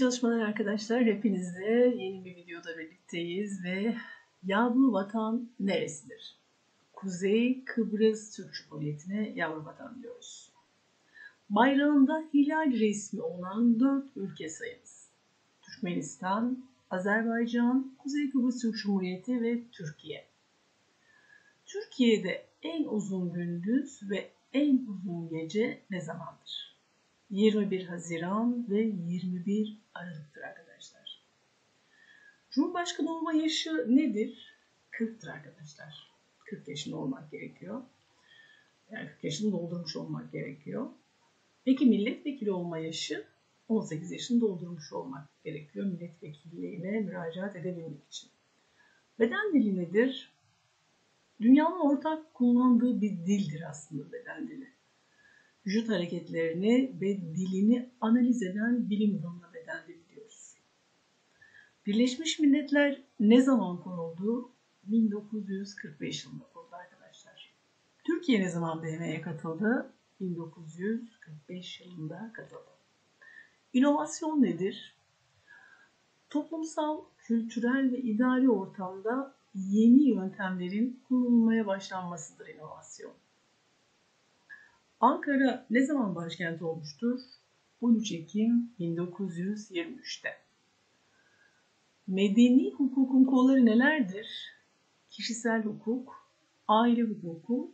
çalışmalar arkadaşlar. Hepinizle yeni bir videoda birlikteyiz ve yavru vatan neresidir? Kuzey Kıbrıs Türk Cumhuriyeti'ne yavru vatan diyoruz. Bayrağında hilal resmi olan dört ülke sayınız. Türkmenistan, Azerbaycan, Kuzey Kıbrıs Türk Cumhuriyeti ve Türkiye. Türkiye'de en uzun gündüz ve en uzun gece ne zamandır? 21 Haziran ve 21 Aralık'tır arkadaşlar. Cumhurbaşkanı olma yaşı nedir? 40'tır arkadaşlar. 40 yaşında olmak gerekiyor. Yani 40 yaşını doldurmuş olmak gerekiyor. Peki milletvekili olma yaşı 18 yaşını doldurmuş olmak gerekiyor milletvekilliğine müracaat edebilmek için. Beden dili nedir? Dünyanın ortak kullandığı bir dildir aslında beden dili vücut hareketlerini ve dilini analiz eden bilim dalına beden dili diyoruz. Birleşmiş Milletler ne zaman kuruldu? 1945 yılında kuruldu arkadaşlar. Türkiye ne zaman BM'ye katıldı? 1945 yılında katıldı. İnovasyon nedir? Toplumsal, kültürel ve idari ortamda yeni yöntemlerin kullanılmaya başlanmasıdır inovasyon. Ankara ne zaman başkent olmuştur? 13 Ekim 1923'te. Medeni hukukun kolları nelerdir? Kişisel hukuk, aile hukuku,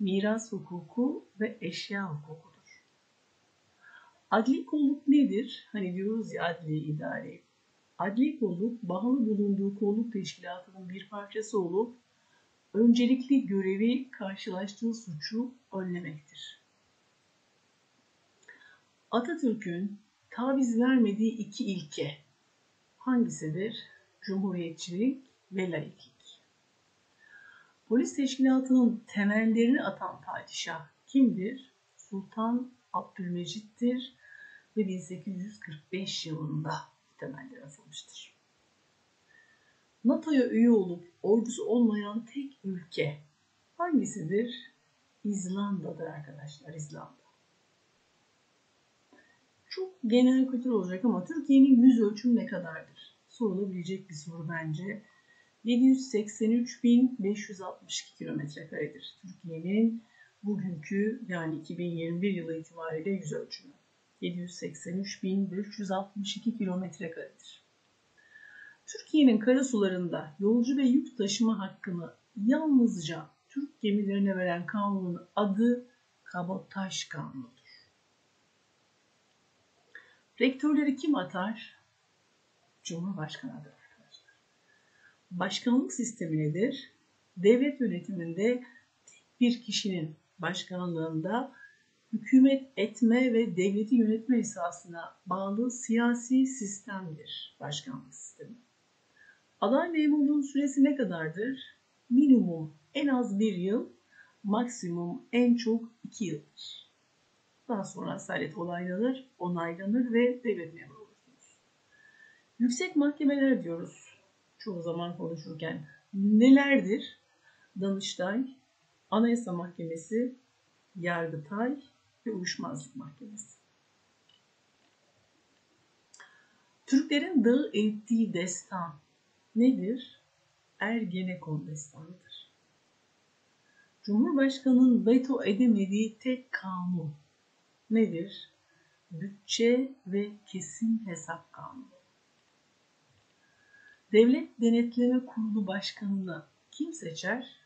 miras hukuku ve eşya hukukudur. Adli kolluk nedir? Hani diyoruz ya adli idare. Adli kolluk bağlı bulunduğu kolluk teşkilatının bir parçası olup öncelikli görevi karşılaştığı suçu önlemektir. Atatürk'ün taviz vermediği iki ilke hangisidir? Cumhuriyetçilik ve laiklik. Polis teşkilatının temellerini atan padişah kimdir? Sultan Abdülmecit'tir ve 1845 yılında temeller atılmıştır. NATO'ya üye olup ordusu olmayan tek ülke hangisidir? İzlanda'dır arkadaşlar, İzlanda. Çok genel kültür olacak ama Türkiye'nin yüz ölçümü ne kadardır? Sorulabilecek bir soru bence. 783.562 kilometre karedir. Türkiye'nin bugünkü yani 2021 yılı itibariyle yüz ölçümü. 783.562 kilometre karedir. Türkiye'nin karasularında yolcu ve yük taşıma hakkını yalnızca Türk gemilerine veren kanunun adı Kabotaj Kanunu'dur. Rektörleri kim atar? Cumhurbaşkanı atar arkadaşlar. Başkanlık sistemi nedir? Devlet yönetiminde tek bir kişinin başkanlığında hükümet etme ve devleti yönetme esasına bağlı siyasi sistemdir başkanlık sistemi. Aday memurluğun süresi ne kadardır? Minimum en az bir yıl, maksimum en çok iki yıldır. Daha sonra asalet olaylanır, onaylanır ve devlet memuru olursunuz. Yüksek mahkemeler diyoruz çoğu zaman konuşurken. Nelerdir? Danıştay, Anayasa Mahkemesi, Yargıtay ve Uyuşmazlık Mahkemesi. Türklerin dağı ettiği destan nedir? Ergenekon destanıdır. Cumhurbaşkanının veto edemediği tek kanun nedir? Bütçe ve kesin hesap kanunu. Devlet Denetleme Kurulu Başkanı'nı kim seçer?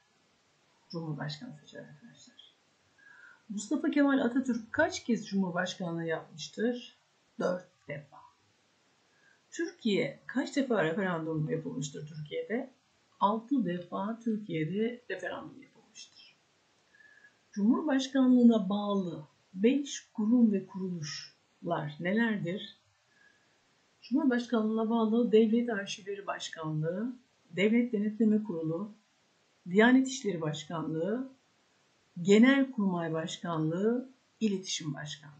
Cumhurbaşkanı seçer arkadaşlar. Mustafa Kemal Atatürk kaç kez Cumhurbaşkanlığı yapmıştır? Dört defa. Türkiye kaç defa referandum yapılmıştır Türkiye'de? Altı defa Türkiye'de referandum yapılmıştır. Cumhurbaşkanlığına bağlı 5 kurum ve kuruluşlar nelerdir? Cumhurbaşkanlığına bağlı Devlet Arşivleri Başkanlığı, Devlet Denetleme Kurulu, Diyanet İşleri Başkanlığı, Genel Kurmay Başkanlığı, İletişim Başkanlığı.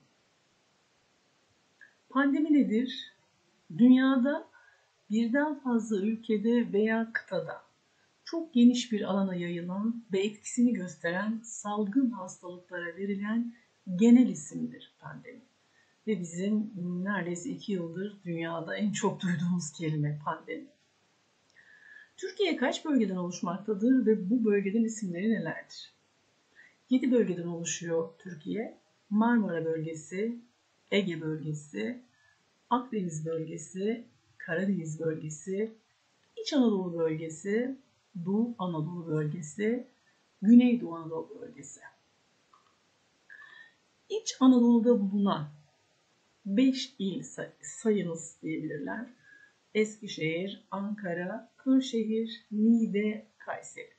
Pandemi nedir? Dünyada birden fazla ülkede veya kıtada çok geniş bir alana yayılan ve etkisini gösteren salgın hastalıklara verilen genel isimdir pandemi. ve bizim neredeyse iki yıldır dünyada en çok duyduğumuz kelime pandemi. Türkiye kaç bölgeden oluşmaktadır ve bu bölgeden isimleri nelerdir? 7 bölgeden oluşuyor Türkiye. Marmara bölgesi, Ege bölgesi, Akdeniz bölgesi, Karadeniz bölgesi, İç Anadolu bölgesi, Doğu Anadolu bölgesi, Güneydoğu Anadolu bölgesi. İç Anadolu'da bulunan 5 il say sayınız diyebilirler. Eskişehir, Ankara, Kırşehir, Niğde, Kayseri.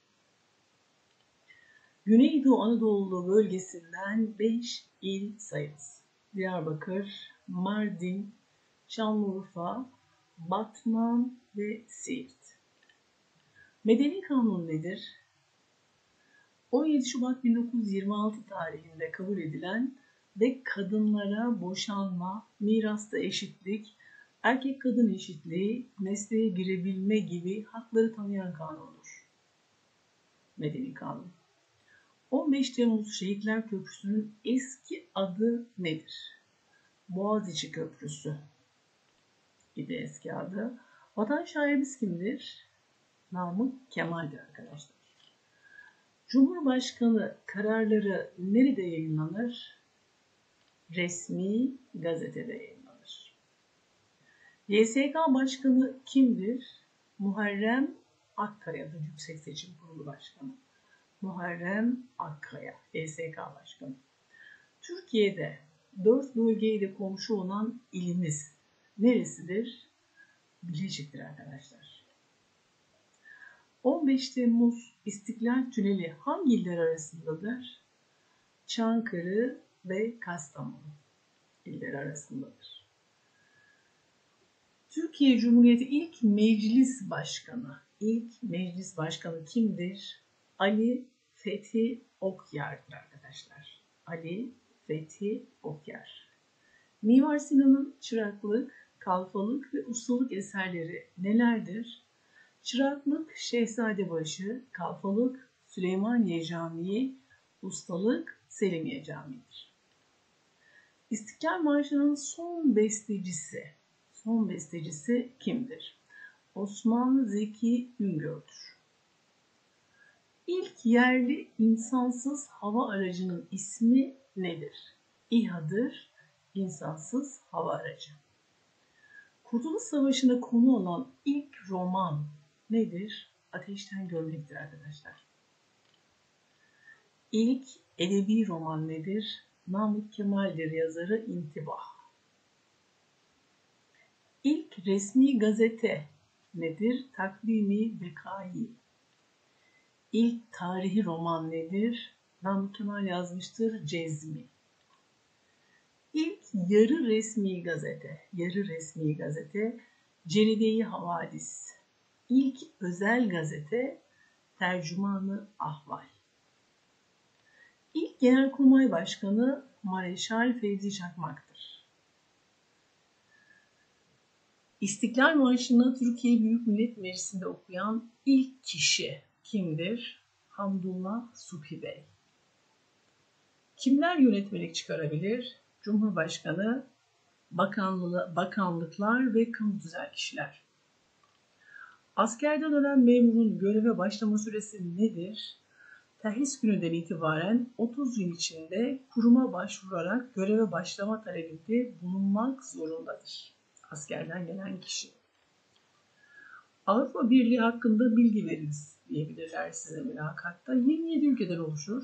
Güneydoğu Anadolu bölgesinden 5 il sayınız. Diyarbakır, Mardin, Şanlıurfa, Batman ve Siirt. Medeni kanun nedir? 17 Şubat 1926 tarihinde kabul edilen ve kadınlara boşanma, mirasta eşitlik, erkek kadın eşitliği, mesleğe girebilme gibi hakları tanıyan kanundur. Medeni kanun. 15 Temmuz Şehitler Köprüsü'nün eski adı nedir? Boğaziçi Köprüsü idi eski adı. Vatan şairimiz kimdir? Namık Kemal'dir arkadaşlar. Cumhurbaşkanı kararları nerede yayınlanır? Resmi gazetede yayınlanır. YSK Başkanı kimdir? Muharrem Akkaya'dır Yüksek Seçim Kurulu Başkanı. Muharrem Akkaya, YSK Başkanı. Türkiye'de dört bölgeyle komşu olan ilimiz neresidir? Bilecik'tir arkadaşlar. 15 Temmuz İstiklal Tüneli hangi iller arasındadır? Çankırı ve Kastamonu iller arasındadır. Türkiye Cumhuriyeti ilk meclis başkanı, ilk meclis başkanı kimdir? Ali Fethi Okyar'dır arkadaşlar. Ali Fethi Okyar. Mimar Sinan'ın çıraklık, kalfalık ve ustalık eserleri nelerdir? Çıraklık Şehzadebaşı, kalfalık Süleymaniye Camii, ustalık Selimiye Camii'dir. İstiklal Marşı'nın son bestecisi, son bestecisi kimdir? Osman Zeki Üngör'dür. İlk yerli insansız hava aracının ismi nedir? İHA'dır, insansız hava aracı. Kurtuluş Savaşı'na konu olan ilk roman nedir? Ateşten Gömlek'tir arkadaşlar. İlk edebi roman nedir? Namık Kemal'dir yazarı İntibah. İlk resmi gazete nedir? Takvimi Bekai. İlk tarihi roman nedir? Namık Kemal yazmıştır Cezmi. Yarı resmi gazete, yarı resmi gazete Ceride-i Havadis. İlk özel gazete Tercümanı Ahval. İlk Genelkurmay Başkanı Mareşal Fevzi Çakmak'tır. İstiklal Marşı'nı Türkiye Büyük Millet Meclisi'nde okuyan ilk kişi kimdir? Hamdullah Subhi Bey. Kimler yönetmelik çıkarabilir? Cumhurbaşkanı, bakanlı, bakanlıklar ve kamu tüzel kişiler. Askerden ölen memurun göreve başlama süresi nedir? Terhis gününden itibaren 30 gün içinde kuruma başvurarak göreve başlama talebinde bulunmak zorundadır. Askerden gelen kişi. Avrupa Birliği hakkında bilgi veriniz diyebilirler size mülakatta. 27 ülkeden oluşur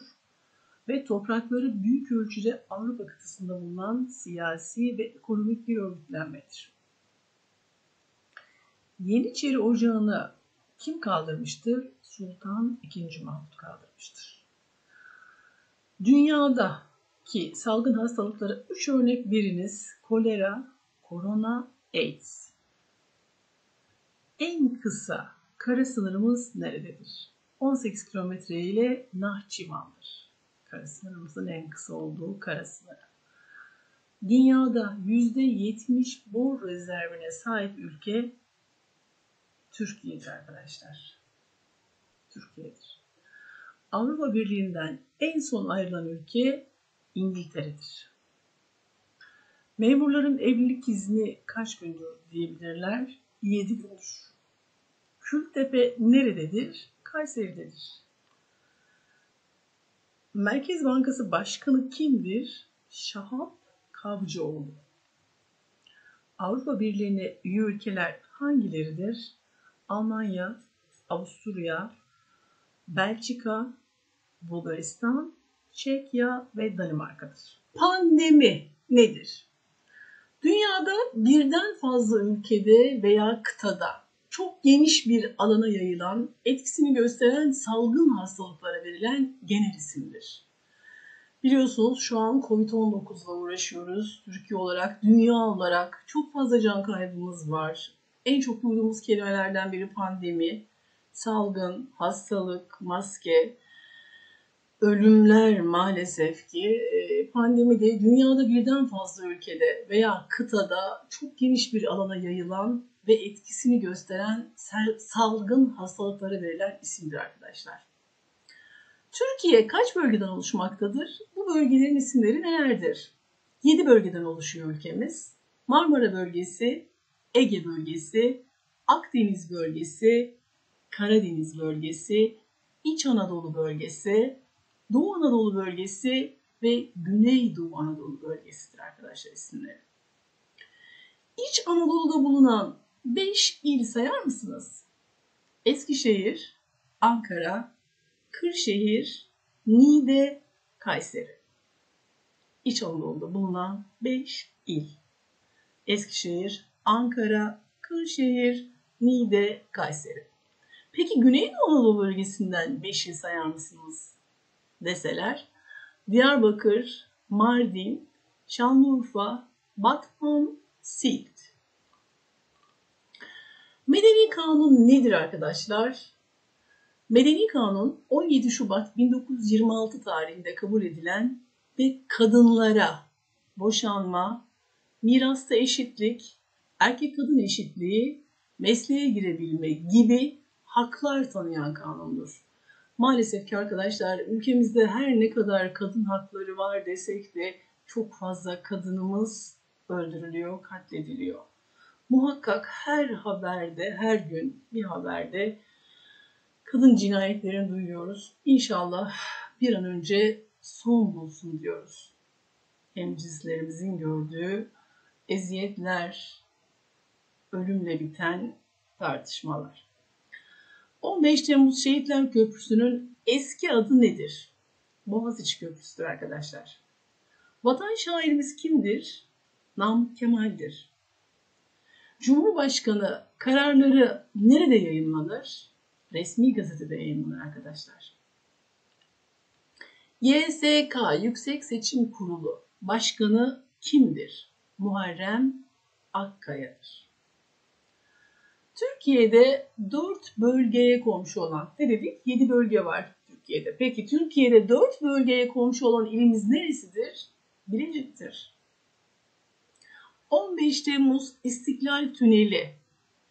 ve toprakları büyük ölçüde Avrupa kıtasında bulunan siyasi ve ekonomik bir örgütlenmedir. Yeniçeri Ocağı'nı kim kaldırmıştır? Sultan II. Mahmut kaldırmıştır. Dünyada ki salgın hastalıklara 3 örnek veriniz. Kolera, korona, AIDS. En kısa kara sınırımız nerededir? 18 kilometre ile Nahçıvan'dır. Kara sınırımızın en kısa olduğu kara sınırı. Dünyada %70 bor rezervine sahip ülke Türkiye'dir arkadaşlar. Türkiye'dir. Avrupa Birliği'nden en son ayrılan ülke İngiltere'dir. Memurların evlilik izni kaç gündür diyebilirler? 7 gündür. Kültepe nerededir? Kayseri'dedir. Merkez Bankası Başkanı kimdir? Şahap Kavcıoğlu. Avrupa Birliği'ne üye ülkeler hangileridir? Almanya, Avusturya, Belçika, Bulgaristan, Çekya ve Danimarka'dır. Pandemi nedir? Dünyada birden fazla ülkede veya kıtada çok geniş bir alana yayılan, etkisini gösteren salgın hastalıklara verilen genel isimdir. Biliyorsunuz şu an Covid-19 ile uğraşıyoruz. Türkiye olarak, dünya olarak çok fazla can kaybımız var. En çok duyduğumuz kelimelerden biri pandemi, salgın, hastalık, maske, ölümler maalesef ki e, pandemide dünyada birden fazla ülkede veya kıtada çok geniş bir alana yayılan ve etkisini gösteren salgın hastalıklara verilen isimdir arkadaşlar. Türkiye kaç bölgeden oluşmaktadır? Bu bölgelerin isimleri nelerdir? 7 bölgeden oluşuyor ülkemiz. Marmara bölgesi, Ege bölgesi, Akdeniz bölgesi, Karadeniz bölgesi, İç Anadolu bölgesi, Doğu Anadolu bölgesi ve Güneydoğu Anadolu bölgesidir arkadaşlar isimleri. İç Anadolu'da bulunan 5 il sayar mısınız? Eskişehir, Ankara, Kırşehir, Niğde, Kayseri. İç Anadolu'da bulunan 5 il. Eskişehir, Ankara, Kırşehir, Niğde, Kayseri. Peki Güneydoğu Anadolu bölgesinden 5 il sayar mısınız? deseler Diyarbakır, Mardin, Şanlıurfa, Batman, Siirt. Medeni kanun nedir arkadaşlar? Medeni kanun 17 Şubat 1926 tarihinde kabul edilen ve kadınlara boşanma, mirasta eşitlik, erkek kadın eşitliği, mesleğe girebilme gibi haklar tanıyan kanundur. Maalesef ki arkadaşlar ülkemizde her ne kadar kadın hakları var desek de çok fazla kadınımız öldürülüyor, katlediliyor. Muhakkak her haberde, her gün bir haberde kadın cinayetlerini duyuyoruz. İnşallah bir an önce son bulsun diyoruz. Emcizlerimizin gördüğü eziyetler, ölümle biten tartışmalar. 15 Temmuz Şehitler Köprüsü'nün eski adı nedir? Boğaziçi Köprüsü'dür arkadaşlar. Vatan şairimiz kimdir? Nam Kemal'dir. Cumhurbaşkanı kararları nerede yayınlanır? Resmi gazetede yayınlanır arkadaşlar. YSK Yüksek Seçim Kurulu Başkanı kimdir? Muharrem Akkaya'dır. Türkiye'de 4 bölgeye komşu olan, ne dedik? 7 bölge var Türkiye'de. Peki Türkiye'de 4 bölgeye komşu olan ilimiz neresidir? Bilecik'tir. 15 Temmuz İstiklal Tüneli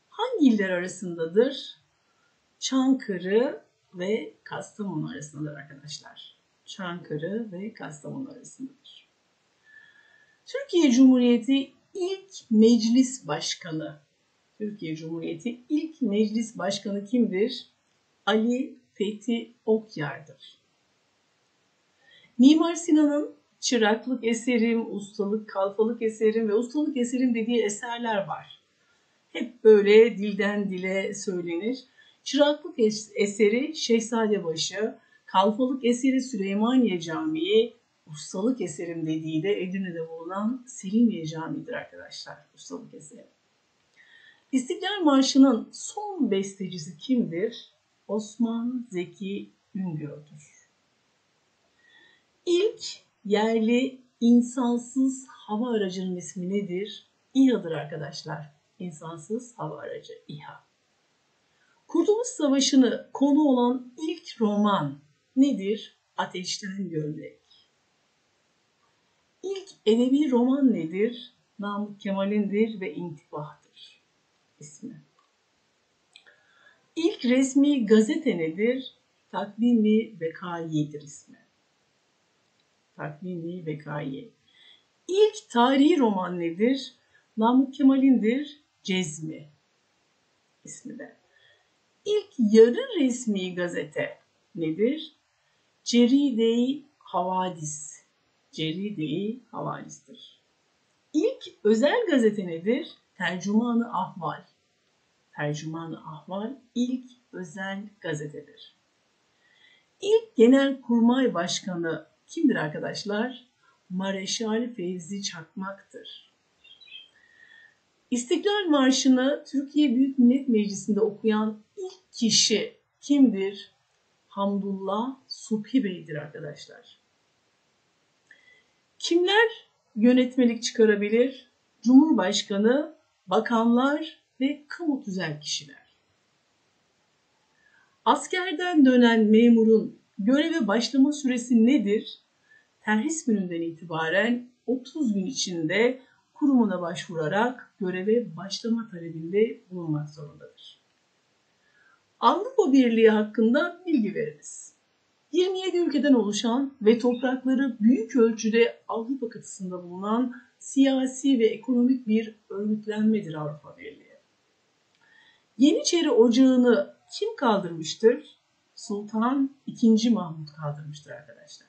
hangi iller arasındadır? Çankırı ve Kastamonu arasındadır arkadaşlar. Çankırı ve Kastamonu arasındadır. Türkiye Cumhuriyeti ilk meclis başkanı Türkiye Cumhuriyeti ilk meclis başkanı kimdir? Ali Fethi Okyar'dır. Mimar Sinan'ın çıraklık eserim, ustalık, kalfalık eserim ve ustalık eserim dediği eserler var. Hep böyle dilden dile söylenir. Çıraklık eseri Şehzadebaşı, kalfalık eseri Süleymaniye Camii, ustalık eserim dediği de Edirne'de bulunan Selimiye Camii'dir arkadaşlar. Ustalık eseri. İstiklal Marşı'nın son bestecisi kimdir? Osman Zeki Üngör'dür. İlk yerli insansız hava aracının ismi nedir? İHA'dır arkadaşlar. İnsansız hava aracı İHA. Kurtuluş Savaşı'nı konu olan ilk roman nedir? Ateşten Gömlek. İlk edebi roman nedir? Namık Kemal'indir ve İntibah ismi. İlk resmi gazete nedir? Takvimi Bekaiye'dir ismi. Takvimi Bekaiye. İlk tarihi roman nedir? Namık Kemal'indir Cezmi ismi de. İlk yarı resmi gazete nedir? Ceride-i Havadis. Ceride-i Havadis'tir. İlk özel gazete nedir? Tercümanı Ahval. Tercümanı Ahval ilk özel gazetedir. İlk genel kurmay başkanı kimdir arkadaşlar? Mareşal Fevzi Çakmak'tır. İstiklal Marşı'nı Türkiye Büyük Millet Meclisi'nde okuyan ilk kişi kimdir? Hamdullah Subhi Bey'dir arkadaşlar. Kimler yönetmelik çıkarabilir? Cumhurbaşkanı, bakanlar ve kamu tüzel kişiler. Askerden dönen memurun göreve başlama süresi nedir? Terhis gününden itibaren 30 gün içinde kurumuna başvurarak göreve başlama talebinde bulunmak zorundadır. Avrupa Birliği hakkında bilgi veriniz. 27 ülkeden oluşan ve toprakları büyük ölçüde Avrupa kıtasında bulunan siyasi ve ekonomik bir örgütlenmedir Avrupa Birliği. Yeniçeri Ocağı'nı kim kaldırmıştır? Sultan II. Mahmut kaldırmıştır arkadaşlar.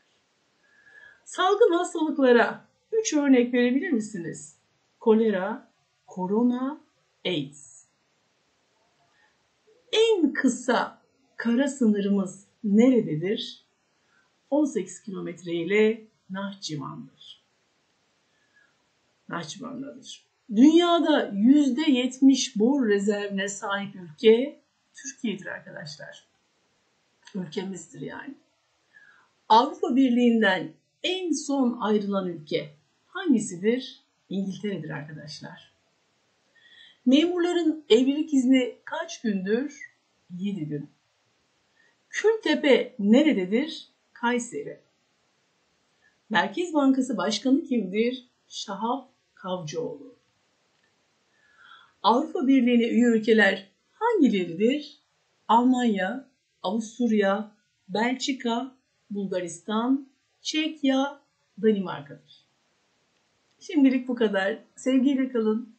Salgın hastalıklara 3 örnek verebilir misiniz? Kolera, korona, AIDS. En kısa kara sınırımız nerededir? 18 kilometre ile Nahçıvan'dır. Nahçıvan'dadır. Dünyada %70 bor rezervine sahip ülke Türkiye'dir arkadaşlar. Ülkemizdir yani. Avrupa Birliği'nden en son ayrılan ülke hangisidir? İngiltere'dir arkadaşlar. Memurların evlilik izni kaç gündür? 7 gün. Kültepe nerededir? Kayseri. Merkez Bankası Başkanı kimdir? Şahap Kavcıoğlu. Avrupa Birliği'ne üye ülkeler hangileridir? Almanya, Avusturya, Belçika, Bulgaristan, Çekya, Danimarka'dır. Şimdilik bu kadar. Sevgiyle kalın.